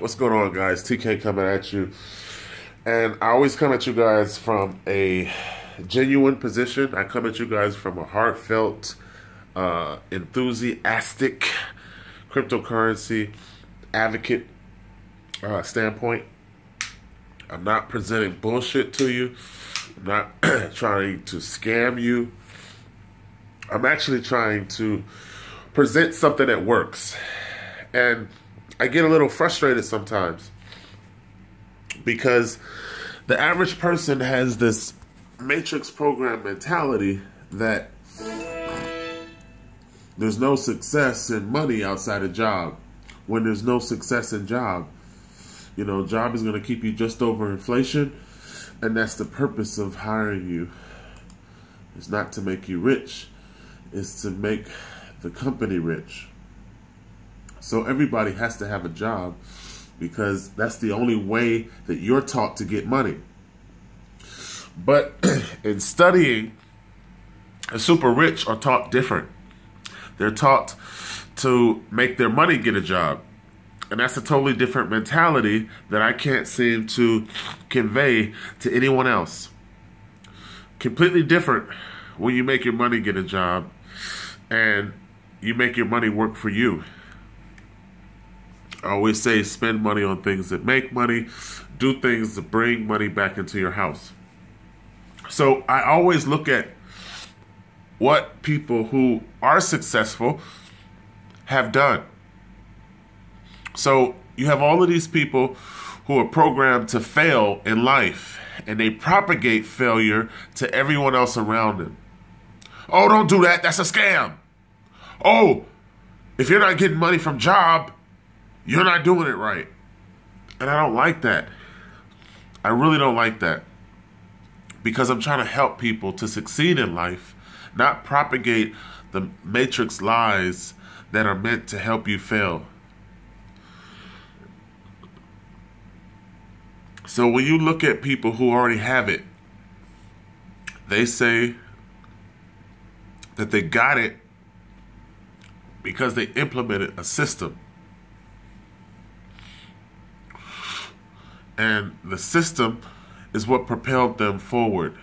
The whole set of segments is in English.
What's going on, guys? TK coming at you. And I always come at you guys from a genuine position. I come at you guys from a heartfelt, uh, enthusiastic cryptocurrency advocate uh, standpoint. I'm not presenting bullshit to you. I'm not trying to scam you. I'm actually trying to present something that works. And I get a little frustrated sometimes because the average person has this matrix program mentality that there's no success in money outside a job. When there's no success in job, you know, job is going to keep you just over inflation, and that's the purpose of hiring you. It's not to make you rich, it's to make the company rich. So everybody has to have a job because that's the only way that you're taught to get money. But in studying, the super rich are taught different. They're taught to make their money get a job. And that's a totally different mentality that I can't seem to convey to anyone else. Completely different when you make your money get a job and you make your money work for you. I always say spend money on things that make money, do things that bring money back into your house. So I always look at what people who are successful have done. So you have all of these people who are programmed to fail in life and they propagate failure to everyone else around them. Oh, don't do that. That's a scam. Oh, if you're not getting money from job, you're not doing it right. And I don't like that. I really don't like that. Because I'm trying to help people to succeed in life, not propagate the matrix lies that are meant to help you fail. So when you look at people who already have it, they say that they got it because they implemented a system. And the system is what propelled them forward.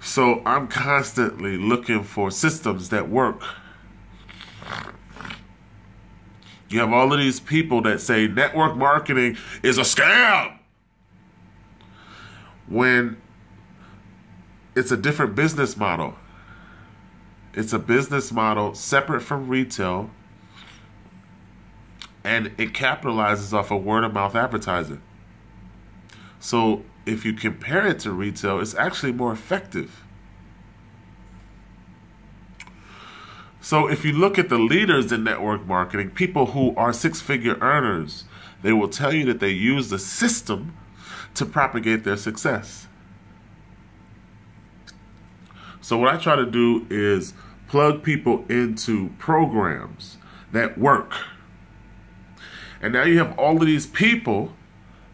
So I'm constantly looking for systems that work. You have all of these people that say network marketing is a scam. When it's a different business model. It's a business model separate from retail and it capitalizes off of word of mouth advertising. So if you compare it to retail, it's actually more effective. So if you look at the leaders in network marketing, people who are six figure earners, they will tell you that they use the system to propagate their success. So what I try to do is plug people into programs that work. And now you have all of these people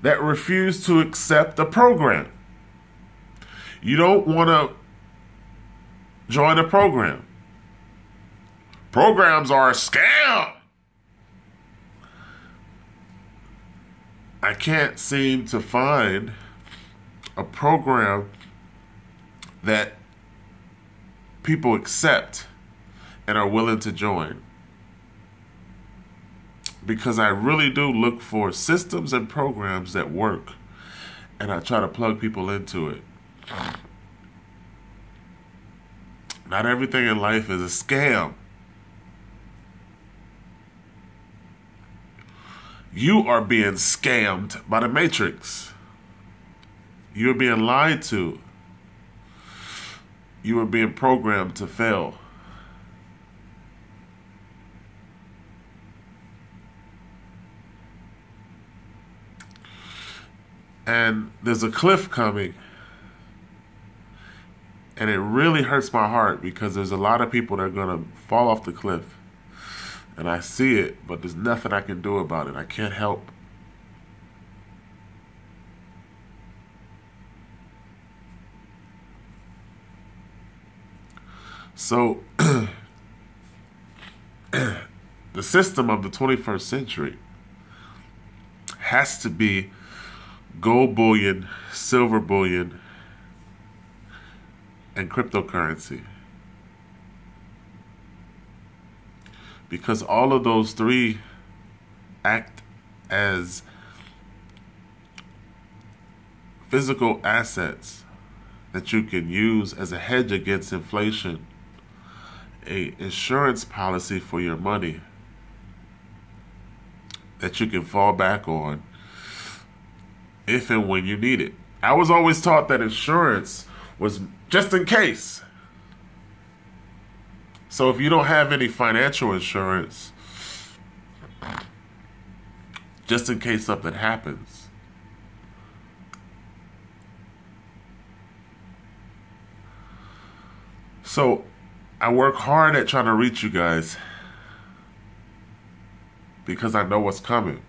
that refuse to accept the program. You don't want to join a program. Programs are a scam. I can't seem to find a program that people accept and are willing to join. Because I really do look for systems and programs that work, and I try to plug people into it. Not everything in life is a scam. You are being scammed by the Matrix. You're being lied to you are being programmed to fail. And there's a cliff coming. And it really hurts my heart because there's a lot of people that are going to fall off the cliff. And I see it, but there's nothing I can do about it. I can't help. So the system of the 21st century has to be gold bullion, silver bullion, and cryptocurrency. Because all of those three act as physical assets that you can use as a hedge against inflation, a insurance policy for your money that you can fall back on if and when you need it. I was always taught that insurance was just in case. So if you don't have any financial insurance, just in case something happens, So I work hard at trying to reach you guys because I know what's coming.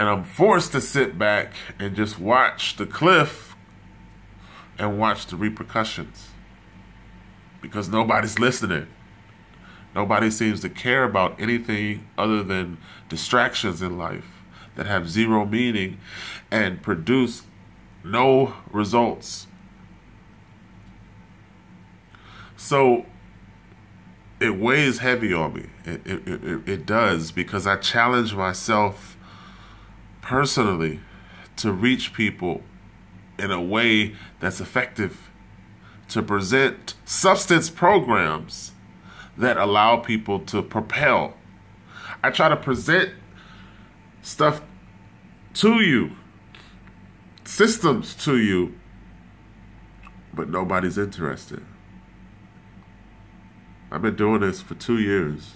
And I'm forced to sit back and just watch the cliff and watch the repercussions because nobody's listening. Nobody seems to care about anything other than distractions in life that have zero meaning and produce no results. So it weighs heavy on me. It, it, it, it, does because I challenge myself personally to reach people in a way that's effective, to present substance programs that allow people to propel. I try to present stuff to you systems to you, but nobody's interested. I've been doing this for two years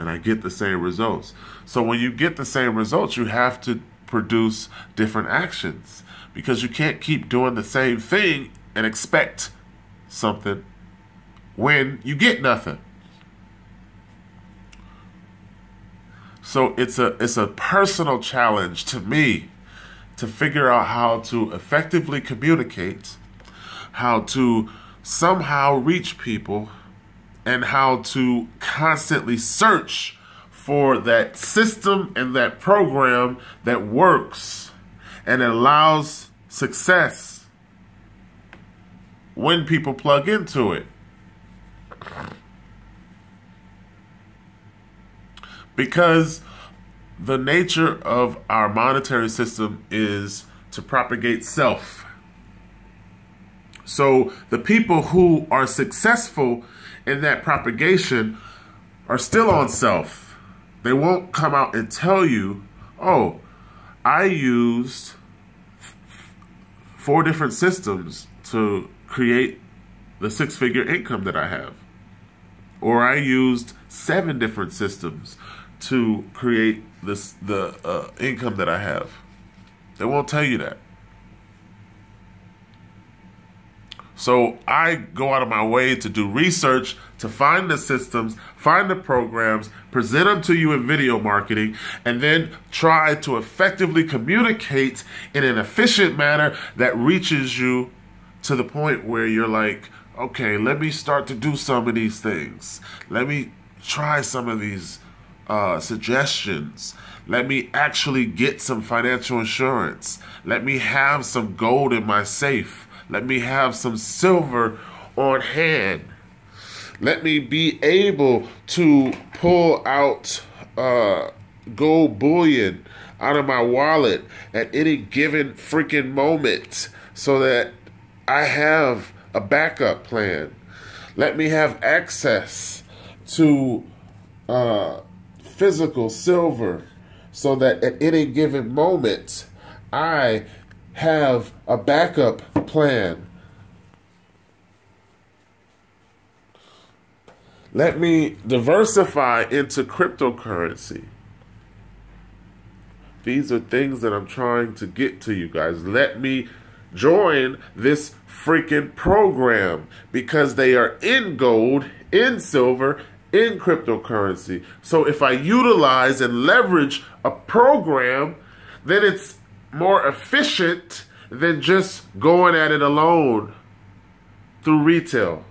and I get the same results. So when you get the same results, you have to produce different actions because you can't keep doing the same thing and expect something when you get nothing. So it's a it's a personal challenge to me to figure out how to effectively communicate, how to somehow reach people, and how to constantly search for that system and that program that works and allows success when people plug into it. Because the nature of our monetary system is to propagate self. So the people who are successful in that propagation are still on self. They won't come out and tell you, oh, I used four different systems to create the six figure income that I have. Or I used seven different systems to create this the uh, income that I have. They won't tell you that. So I go out of my way to do research to find the systems, find the programs, present them to you in video marketing, and then try to effectively communicate in an efficient manner that reaches you to the point where you're like, okay, let me start to do some of these things. Let me try some of these uh, suggestions. Let me actually get some financial insurance. Let me have some gold in my safe. Let me have some silver on hand. Let me be able to pull out uh, gold bullion out of my wallet at any given freaking moment so that I have a backup plan. Let me have access to uh, physical silver so that at any given moment I have a backup plan. Let me diversify into cryptocurrency. These are things that I'm trying to get to you guys. Let me join this freaking program because they are in gold, in silver, in cryptocurrency. So if I utilize and leverage a program, then it's more efficient than just going at it alone. through retail.